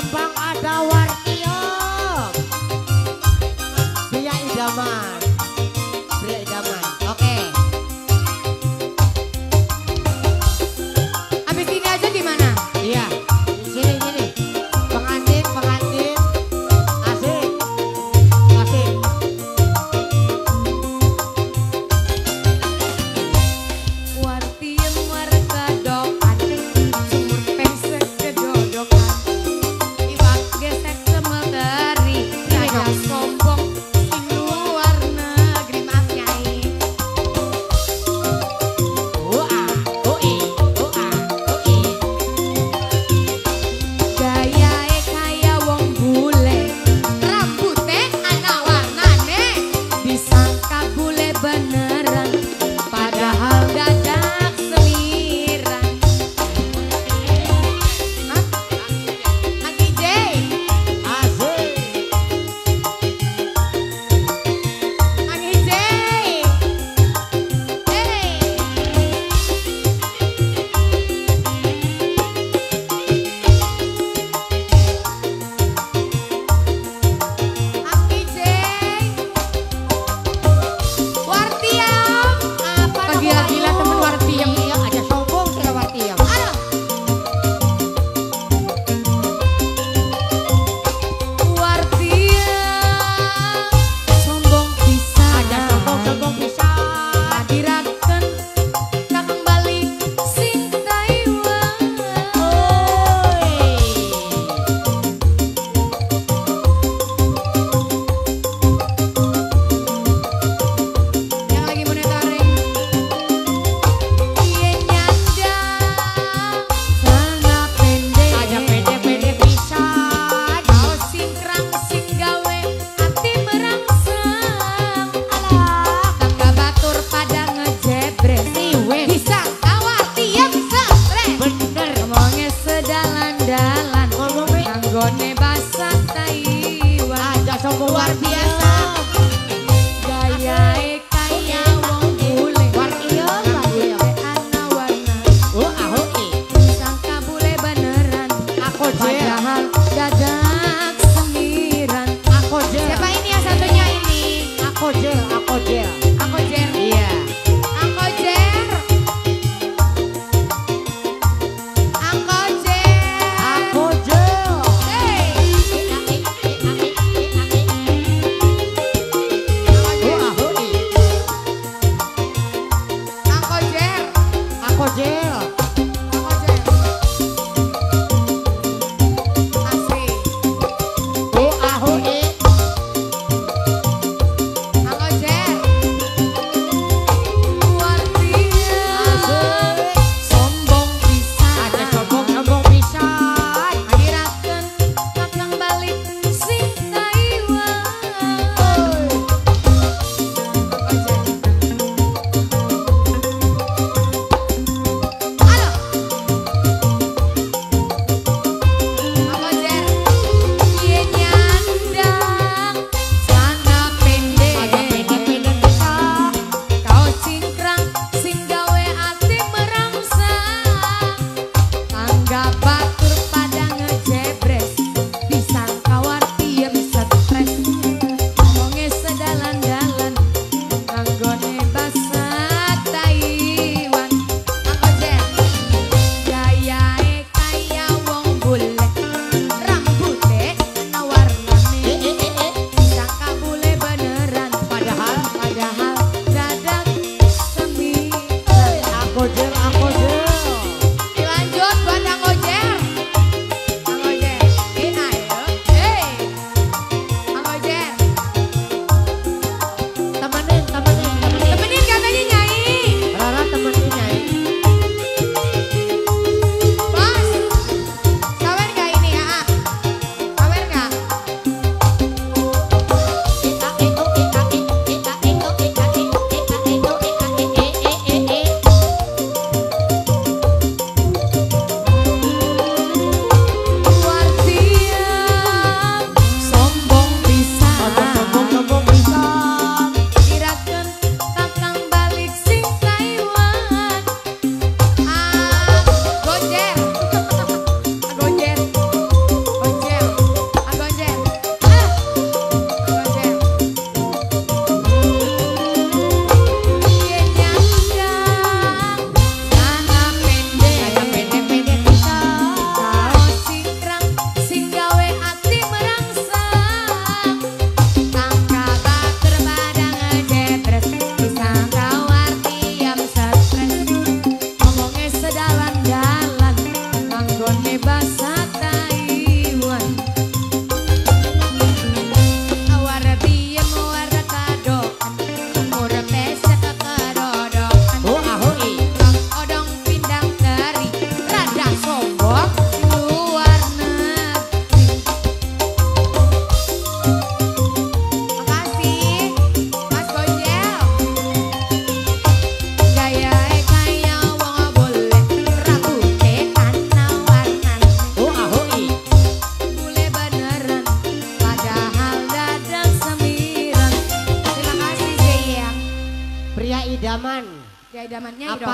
tembang ada Wartiop. Bye. Aku pria idaman Ya idamannya apa